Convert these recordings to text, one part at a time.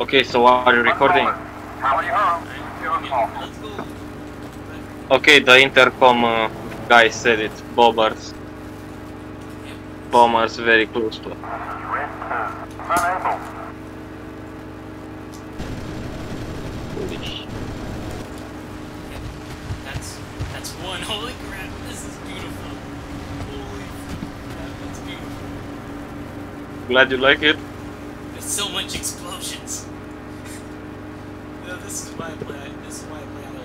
Okay, so are you recording? Okay, the intercom uh, guy said it. Bombers. Bombers very close to. Holy That's that's one. Holy crap! This is beautiful. Holy crap! That's beautiful. Glad you like it. There's so much explosions. no, this is why I play. This is why I play Halo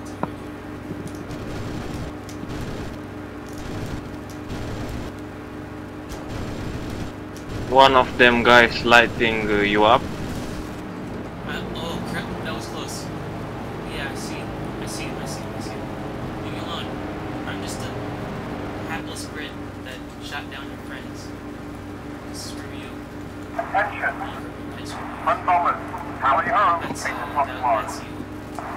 2. One of them guys lighting uh, you up. Uh, oh crap! That was close. Yeah, I see. I see. I see him. I see him. Leave me alone. I'm just a hapless Brit that shot down your friends. This is review. Attention, That's review. unbalanced. Howdy ho. That's, Take the that, top floor. that's you.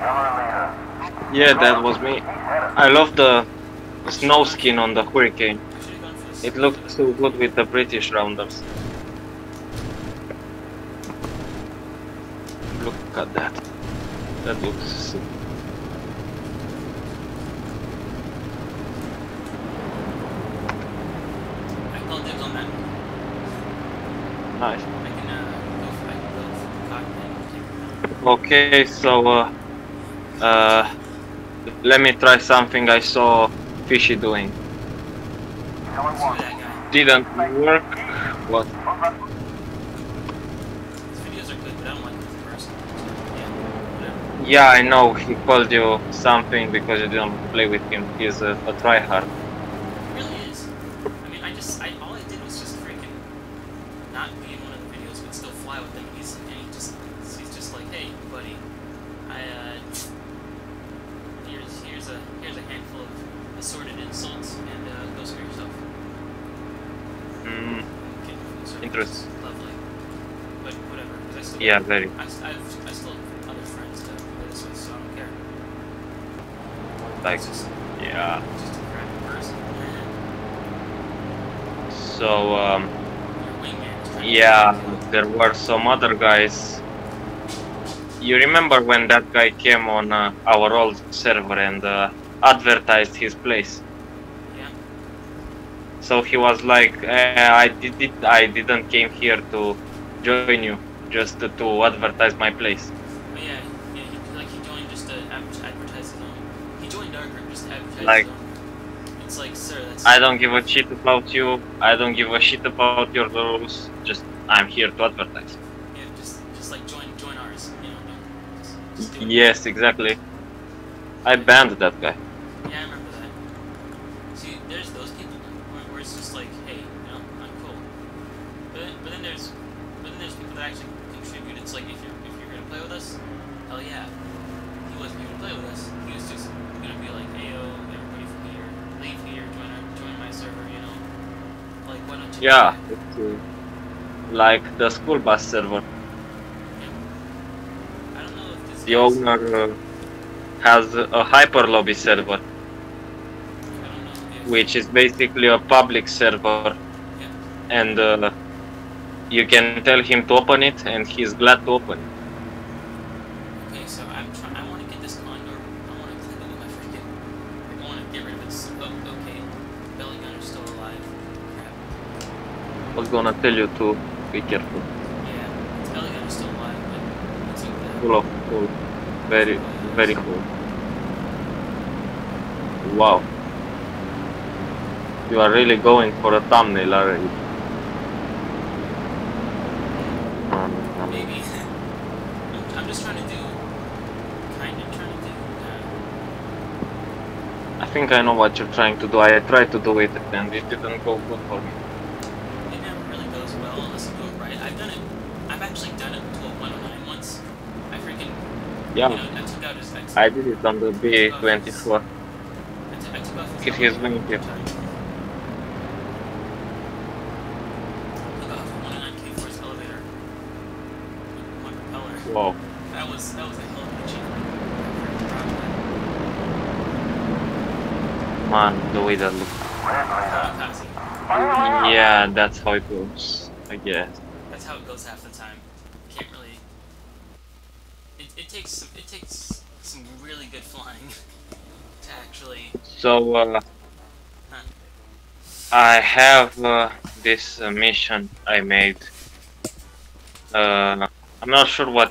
Elevator. Yeah, that was me. I love the snow skin on the Hurricane. I should have gone for this. It looked so good with the British roundels. Look at that. That looks sick. I called dibs on that. Nice. I can uh, go for, I can go for the cockpit and take it down. Okay, so uh, uh, let me try something I saw Fishy doing. Going Screw one. that guy. Didn't work. What? His videos are good, but I don't like him as a person. So, yeah. Yeah, I know he called you something because you didn't play with him. He's a, a tryhard. Interest. Lovely. But whatever, I still, yeah, very. I, I've, I still have other friends to play this with, so I don't care. Like, just, yeah. just a person. So, um, your wingman is trying to yeah, there were some other guys. You remember when that guy came on uh, our old server and uh, advertised his place? So he was like, eh, I did it. I didn't came here to join you, just to, to advertise my place. But yeah, yeah, he, like he joined just to advertise his own. He joined Darkroom just to advertise Like- his own. It's like, sir, that's. I don't give a shit about you. I don't give a shit about your rules. Just I'm here to advertise. Yeah, just, just like join, join ours. You know, just, just do it. Yes, exactly. I banned that guy. Yeah, yeah. He wasn't gonna play with us. He was just gonna be like, hey yo, everybody from here, leave here, join our, join my server, you know. Like, why don't you? Yeah, it's, uh, like the school bus server. I don't know if this. The owner uh, has a HyperLobby server, I don't know if, which is basically a public server, Yeah. and uh, you can tell him to open it, and he's glad to open. it. Okay, so I'm trying. I want to get this condor. I want to clean with my freaking. I want to get rid of it. Oh, okay. Belly gunner's still alive. Crap. I was gonna tell you to be careful. Yeah, its belly gunner's still alive, but it's okay. Full of full, very, very full. Wow. You are really going for a thumbnail, are you? Maybe. I'm just trying to do. Think I know what you're trying to do. I tried to do it and it didn't go good for me. it never really goes well unless you do it right. I've done it. I've actually done it to a 109 once. I freaking. Yeah, You know, I took out his. I I did it on the B24. I took, I took off his. It is one good. time. Took off a 109K for his elevator. With one. Wow. That was that was a hell of an achievement. I'm pretty proud of that. Man, the way that looks. Yeah, that's how it goes. I guess. That's how it goes half the time. Can't really it takes some, it takes some really good flying to actually. So uh, Huh. I have uh, this uh, mission I made. Uh, I'm not sure what